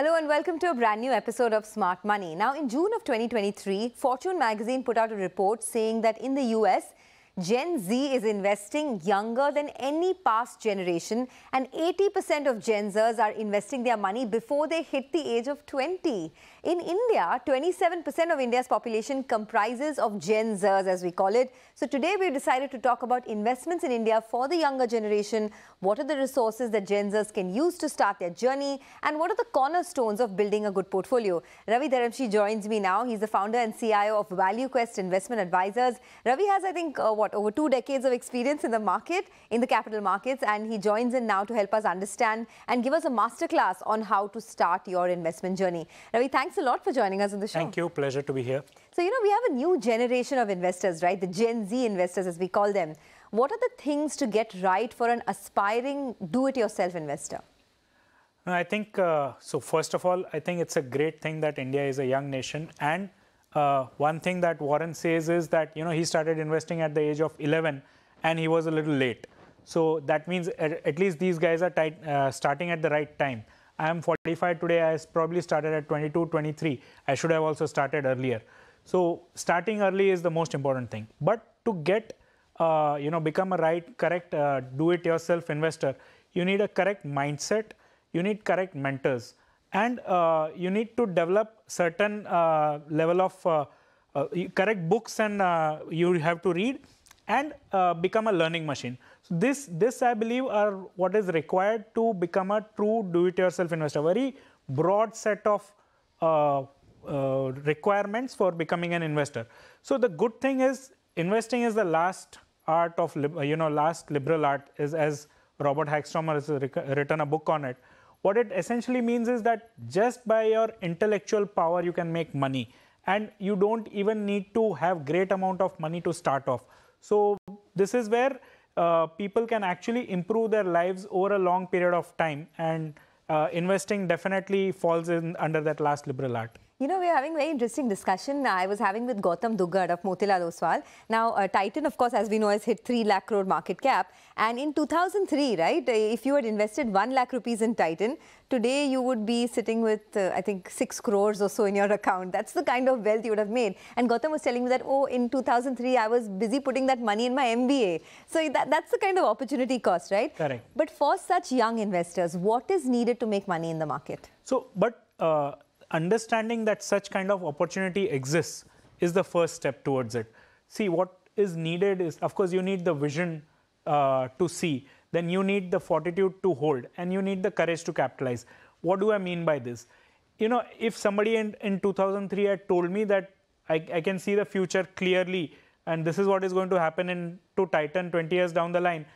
Hello and welcome to a brand new episode of Smart Money. Now, in June of 2023, Fortune magazine put out a report saying that in the US, Gen Z is investing younger than any past generation, and 80% of Gen Zers are investing their money before they hit the age of 20. In India, 27% of India's population comprises of Gen Zers, as we call it. So today we've decided to talk about investments in India for the younger generation. What are the resources that Gen Zers can use to start their journey? And what are the cornerstones of building a good portfolio? Ravi Dharamshi joins me now. He's the founder and CIO of ValueQuest Investment Advisors. Ravi has, I think, uh, what, over two decades of experience in the market, in the capital markets, and he joins in now to help us understand and give us a masterclass on how to start your investment journey. Ravi, thanks thanks a lot for joining us on the show. Thank you. Pleasure to be here. So, you know, we have a new generation of investors, right? The Gen Z investors, as we call them. What are the things to get right for an aspiring do-it-yourself investor? I think, uh, so first of all, I think it's a great thing that India is a young nation. And uh, one thing that Warren says is that, you know, he started investing at the age of 11 and he was a little late. So that means at, at least these guys are tight, uh, starting at the right time. I am 45 today. I probably started at 22, 23. I should have also started earlier. So starting early is the most important thing. But to get, uh, you know, become a right, correct, uh, do-it-yourself investor, you need a correct mindset. You need correct mentors, and uh, you need to develop certain uh, level of uh, uh, correct books, and you have to read and become a learning machine. So this, this I believe are what is required to become a true do-it-yourself investor. Very broad set of uh, uh, requirements for becoming an investor. So the good thing is investing is the last art of, you know, last liberal art is as Robert Hagstrom has written a book on it. What it essentially means is that just by your intellectual power, you can make money and you don't even need to have great amount of money to start off. So this is where uh, people can actually improve their lives over a long period of time and uh, investing definitely falls in under that last liberal art. You know, we're having a very interesting discussion. I was having with Gautam Duggad of Motilal Oswal. Now, uh, Titan, of course, as we know, has hit 3 lakh crore market cap. And in 2003, right, uh, if you had invested 1 lakh rupees in Titan, today you would be sitting with, uh, I think, 6 crores or so in your account. That's the kind of wealth you would have made. And Gautam was telling me that, oh, in 2003, I was busy putting that money in my MBA. So that, that's the kind of opportunity cost, right? Correct. But for such young investors, what is needed to make money in the market? So, but uh, understanding that such kind of opportunity exists is the first step towards it. See, what is needed is, of course, you need the vision uh, to see, then you need the fortitude to hold, and you need the courage to capitalize. What do I mean by this? You know, if somebody in, in 2003 had told me that I, I can see the future clearly, and this is what is going to happen in to Titan 20 years down the line,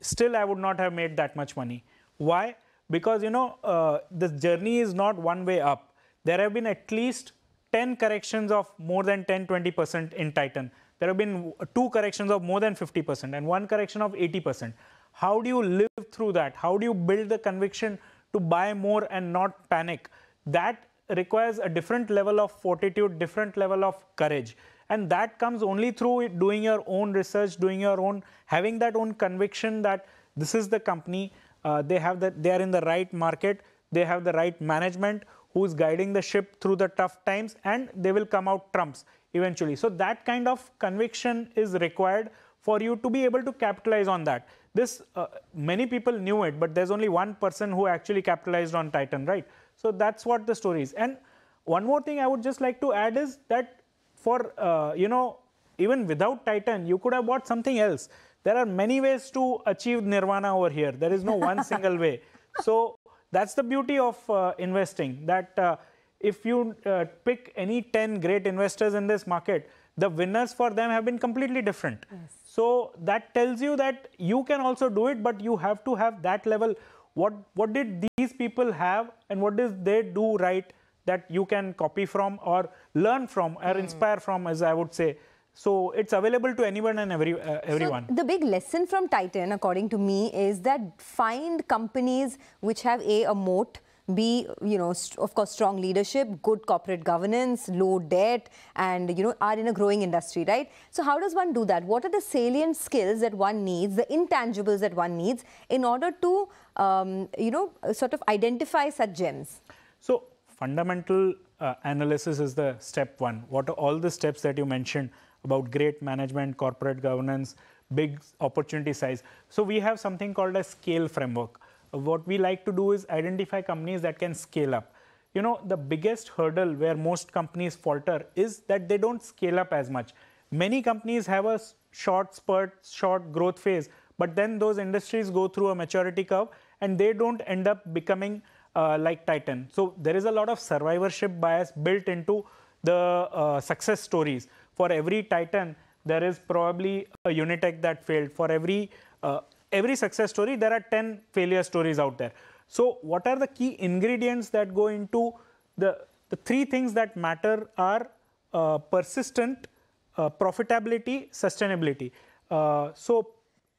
still I would not have made that much money. Why? Because you know, uh, the journey is not one way up there have been at least 10 corrections of more than 10 20% in Titan. There have been two corrections of more than 50% and one correction of 80%. How do you live through that? How do you build the conviction to buy more and not panic? That requires a different level of fortitude, different level of courage. And that comes only through doing your own research, doing your own, having that own conviction that this is the company, uh, they have that, they are in the right market, they have the right management who's guiding the ship through the tough times and they will come out trumps eventually. So that kind of conviction is required for you to be able to capitalize on that. This, uh, many people knew it, but there's only one person who actually capitalized on Titan, right? So that's what the story is. And one more thing I would just like to add is that for, uh, you know, even without Titan, you could have bought something else. There are many ways to achieve nirvana over here. There is no one single way. So that's the beauty of uh, investing that uh, if you uh, pick any 10 great investors in this market, the winners for them have been completely different. Yes. So that tells you that you can also do it, but you have to have that level. What, what did these people have and what did they do right that you can copy from or learn from or mm. inspire from, as I would say. So it's available to anyone and every uh, everyone. So the big lesson from Titan, according to me, is that find companies which have a, a moat, B, you know, of course, strong leadership, good corporate governance, low debt, and, you know, are in a growing industry, right? So how does one do that? What are the salient skills that one needs, the intangibles that one needs in order to, um, you know, sort of identify such gems? So fundamental uh, analysis is the step one. What are all the steps that you mentioned about great management, corporate governance, big opportunity size. So we have something called a scale framework. What we like to do is identify companies that can scale up. You know, the biggest hurdle where most companies falter is that they don't scale up as much. Many companies have a short spurt, short growth phase, but then those industries go through a maturity curve and they don't end up becoming uh, like Titan. So there is a lot of survivorship bias built into the uh, success stories. For every Titan, there is probably a Unitech that failed. For every uh, every success story, there are 10 failure stories out there. So what are the key ingredients that go into the, the three things that matter are uh, persistent, uh, profitability, sustainability. Uh, so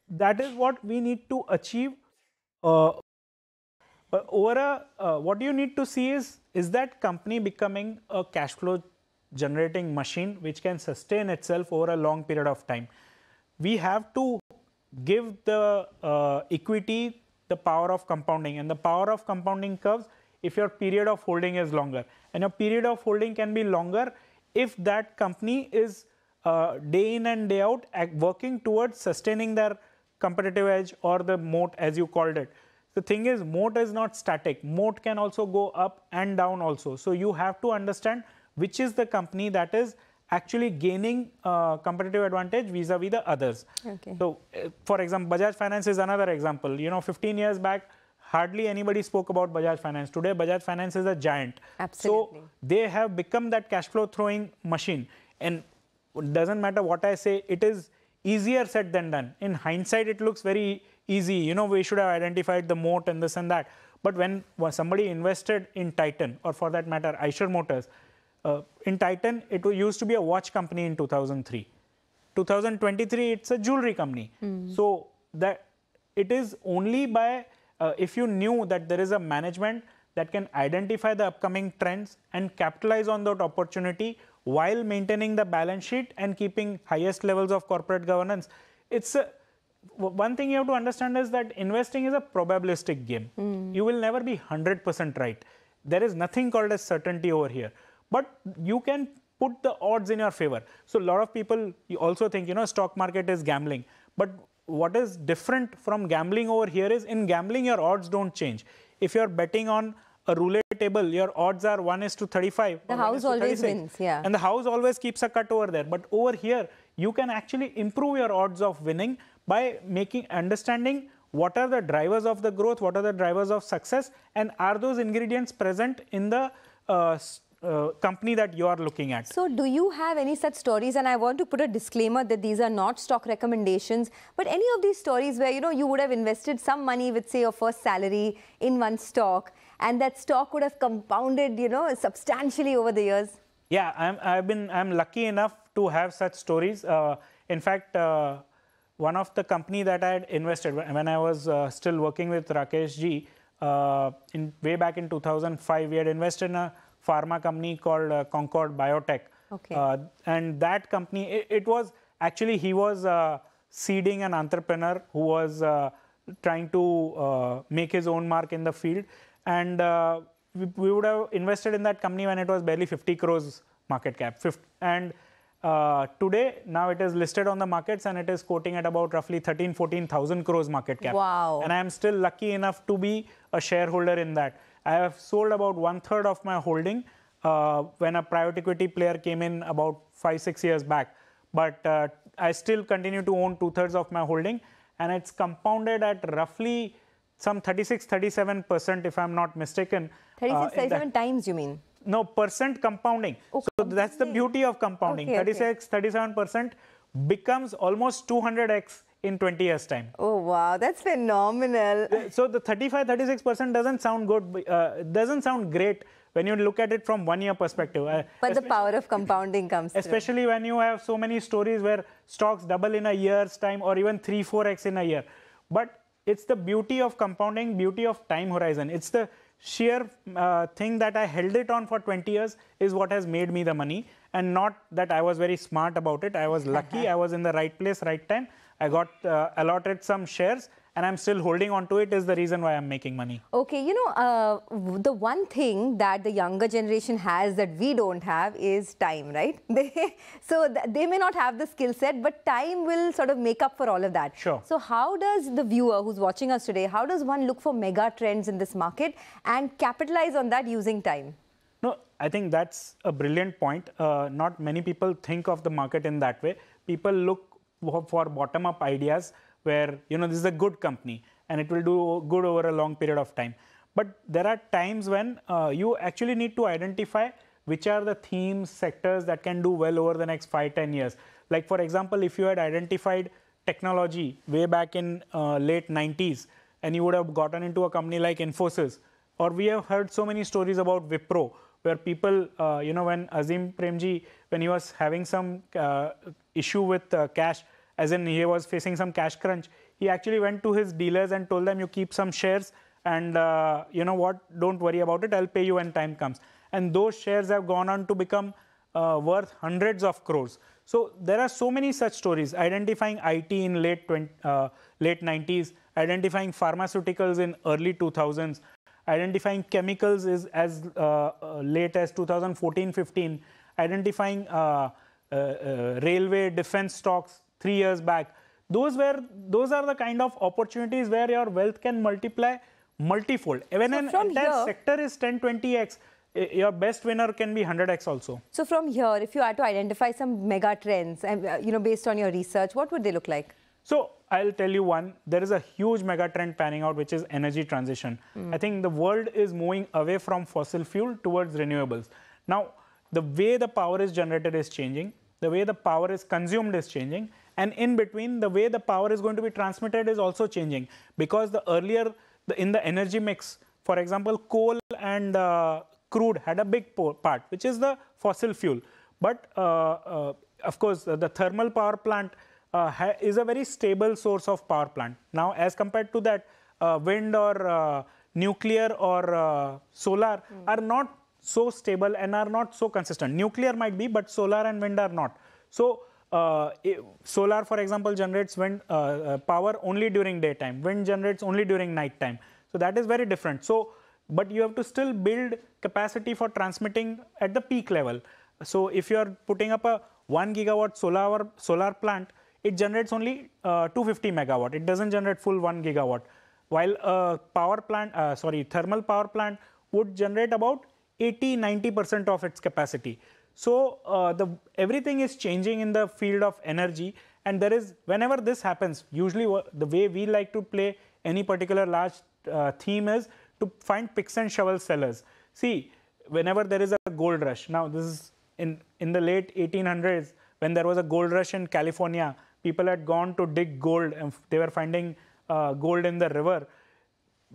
that is what we need to achieve uh, over a, uh, what you need to see is, is that company becoming a cash flow generating machine which can sustain itself over a long period of time. We have to give the uh, equity the power of compounding and the power of compounding curves if your period of holding is longer and your period of holding can be longer if that company is uh, day in and day out working towards sustaining their competitive edge or the moat as you called it. The thing is moat is not static. Moat can also go up and down also. So you have to understand which is the company that is actually gaining uh, competitive advantage vis-a-vis -vis the others. Okay. So, uh, for example, Bajaj Finance is another example. You know, 15 years back, hardly anybody spoke about Bajaj Finance. Today, Bajaj Finance is a giant. Absolutely. So, they have become that cash flow throwing machine. And it doesn't matter what I say, it is easier said than done. In hindsight, it looks very easy. You know, we should have identified the moat and this and that. But when, somebody invested in Titan, or for that matter, Eicher Motors, uh, in Titan, it used to be a watch company in 2003. 2023, it's a jewelry company. Mm. So that it is only by uh, if you knew that there is a management that can identify the upcoming trends and capitalize on that opportunity while maintaining the balance sheet and keeping highest levels of corporate governance. It's a, one thing you have to understand is that investing is a probabilistic game. Mm. You will never be 100% right. There is nothing called as certainty over here but you can put the odds in your favor. So a lot of people also think, you know, stock market is gambling. But what is different from gambling over here is in gambling, your odds don't change. If you're betting on a roulette table, your odds are 1 is to 35. The house always wins, yeah. And the house always keeps a cut over there. But over here, you can actually improve your odds of winning by making understanding what are the drivers of the growth, what are the drivers of success, and are those ingredients present in the uh, uh, company that you are looking at. So do you have any such stories? And I want to put a disclaimer that these are not stock recommendations, but any of these stories where, you know, you would have invested some money with, say, your first salary in one stock, and that stock would have compounded, you know, substantially over the years? Yeah, I'm, I've been, I'm lucky enough to have such stories. Uh, in fact, uh, one of the company that I had invested when I was uh, still working with Rakesh ji, uh, in way back in 2005, we had invested in a pharma company called uh, Concord Biotech. Okay. Uh, and that company, it, it, was actually he was uh, seeding an entrepreneur who was uh, trying to uh, make his own mark in the field, and uh, we, we, would have invested in that company when it was barely 50 crores market cap. 50, and today, now it is listed on the markets and it is quoting at about roughly 13, 14,000 crores market cap. Wow. And I am still lucky enough to be a shareholder in that. I have sold about one third of my holding uh, when a private equity player came in about five, six years back. But uh, I still continue to own two thirds of my holding, and it's compounded at roughly some 36, 37%, if I'm not mistaken. 36, uh, 37 times, you mean? No, percent compounding. Oh, so that's the beauty of compounding. Okay, 36, 37% becomes almost 200x in 20 years time. Oh wow, that's phenomenal. So the 35 36% doesn't sound good uh, doesn't sound great when you look at it from one year perspective. Uh, but the power of compounding comes Especially through. when you have so many stories where stocks double in a year's time or even 3 4x in a year. But it's the beauty of compounding, beauty of time horizon. It's the sheer uh, thing that I held it on for 20 years is what has made me the money and not that I was very smart about it. I was lucky. I was in the right place, right time I got uh, allotted some shares and I'm still holding on to it is the reason why I'm making money. Okay, you know, uh, the one thing that the younger generation has that we don't have is time, right? They, so th they may not have the skill set, but time will sort of make up for all of that. Sure. So how does the viewer who's watching us today, how does one look for mega trends in this market and capitalize on that using time? No, I think that's a brilliant point. Uh, not many people think of the market in that way. People look for bottom-up ideas where you know this is a good company and it will do good over a long period of time. But there are times when uh, you actually need to identify which are the themes, sectors that can do well over the next five, 10 years. Like for example, if you had identified technology way back in uh, late 90s and you would have gotten into a company like Infosys, or we have heard so many stories about Wipro, where people, uh, you know, when Azim Premji, when he was having some uh, issue with uh, cash, as in he was facing some cash crunch, he actually went to his dealers and told them, you keep some shares and uh, you know what, don't worry about it, I'll pay you when time comes. And those shares have gone on to become uh, worth hundreds of crores. So there are so many such stories, identifying IT in late, 20, uh, late 90s, identifying pharmaceuticals in early 2000s, identifying chemicals is as uh, uh, late as 2014-15, identifying uh, railway defense stocks three years back. Those were those are the kind of opportunities where your wealth can multiply multifold. Even so an entire here, sector is 10, 20x. Your best winner can be 100x also. So from here, if you had to identify some mega trends, and you know, based on your research, what would they look like? So I'll tell you one, there is a huge mega trend panning out, which is energy transition. Mm. I think the world is moving away from fossil fuel towards renewables. Now, the way the power is generated is changing, the way the power is consumed is changing, and in between, the way the power is going to be transmitted is also changing because the earlier, the, in the energy mix, for example, coal and uh, crude had a big part, which is the fossil fuel. But uh, uh, of course, the thermal power plant uh, is a very stable source of power plant. Now, as compared to that, uh, wind or uh, nuclear or uh, solar mm. are not so stable and are not so consistent. Nuclear might be, but solar and wind are not. So, uh, solar, for example, generates wind uh, power only during daytime. Wind generates only during night time. So, that is very different. So, but you have to still build capacity for transmitting at the peak level. So, if you are putting up a 1 gigawatt solar, solar plant, it generates only uh, 250 megawatt. It doesn't generate full 1 gigawatt. While a power plant, uh, sorry, thermal power plant would generate about 80, 90% of its capacity. So uh, the everything is changing in the field of energy, and there is whenever this happens, usually the way we like to play any particular large uh, theme is to find picks and shovel sellers. See, whenever there is a gold rush, now this is in in the late 1800s when there was a gold rush in California people had gone to dig gold and they were finding uh, gold in the river.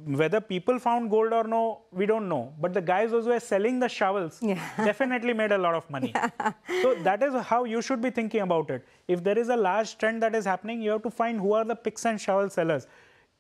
Whether people found gold or no, we don't know. But the guys who were selling the shovels yeah. definitely made a lot of money. Yeah. So that is how you should be thinking about it. If there is a large trend that is happening, you have to find who are the picks and shovel sellers.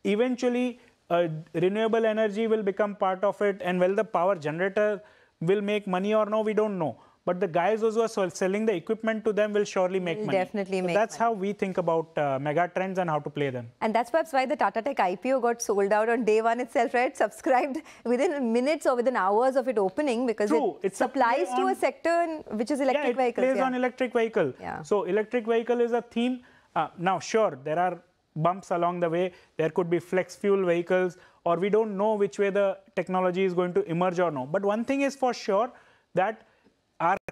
Eventually, uh, renewable energy will become part of it and will the power generator will make money or no, we don't know but the guys who are selling the equipment to them will surely make money. Definitely so make That's money. how we think about uh, mega trends and how to play them. And that's perhaps why the Tata Tech IPO got sold out on day one itself, right? Subscribed within minutes or within hours of it opening because True. it, supplies to a sector which is electric yeah, it vehicles. plays yeah. on electric vehicle. Yeah. So electric vehicle is a theme. Uh, now, sure, there are bumps along the way. There could be flex fuel vehicles or we don't know which way the technology is going to emerge or no. But one thing is for sure that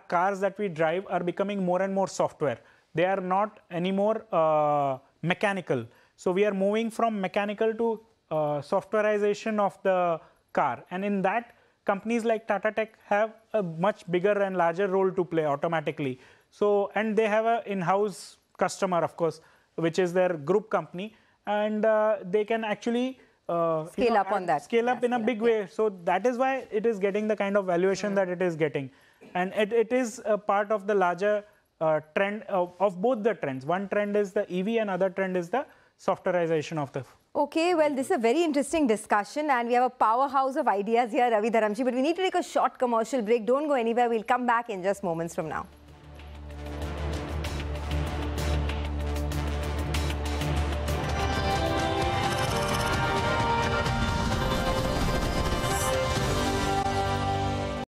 cars that we drive are becoming more and more software. They are not anymore uh, mechanical. So we are moving from mechanical to uh, softwareization of the car. And in that, companies like Tata Tech have a much bigger and larger role to play automatically. So, and they have an in-house customer, of course, which is their group company. And uh, they can actually uh, scale you know, up on that. Scale up yeah, in a big up, way. So that is why it is getting the kind of valuation mm that it is getting and it, it is a part of the larger uh, trend of, of, both the trends. One trend is the EV and other trend is the softwareization of the Okay, well, this is a very interesting discussion and we have a powerhouse of ideas here, Ravi Dharamshi, but we need to take a short commercial break. Don't go anywhere. We'll come back in just moments from now.